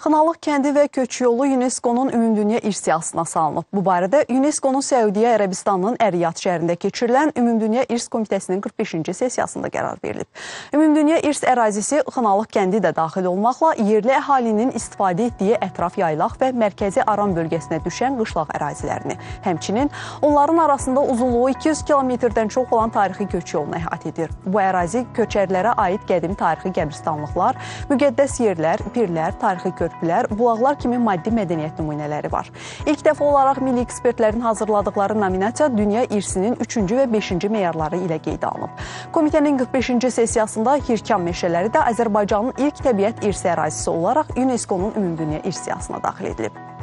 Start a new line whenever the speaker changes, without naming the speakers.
Xınalıq kəndi və köç yolu UNESCO-nun Ümumdünya İrs siyahısına salınıb. Bu barədə UNESCO-nun Səudiyyə Ərəbistanının Ər-Riyad şəhərində keçirilən Ümumdünya İrs Komitəsinin 45-ci sessiyasında qərar verilib. Ümumdünya İrs ərazisi Xınalıq kəndi də daxil olmaqla yerli əhalinin istifadə etdiyi ətraf yaylaq və mərkəzi Aran bölgəsinə düşən qışlaq ərazilərini, həmçinin onların arasında uzunluğu 200 kilometrdən çox olan tarixi köç yolunu əhatə edir. Bu ərazi köçərlərə aid qədim tarixi qəbristanlıqlar, müqəddəs yerlər, pirlər, tarixi körpülər, bulaqlar kimi maddi mədəniyyət nümunələri var. İlk dəfə olaraq milli ekspertlərin hazırladıkları nominasiya dünya irsinin 3-cü və 5-ci meyarları ilə qeydə alınıb. Komitənin 45-ci sessiyasında Hirkan meşələri də Azərbaycanın ilk təbiət irsi ərazisi olaraq UNESCO-nun Ümumdünya İrs siyahısına daxil edilib.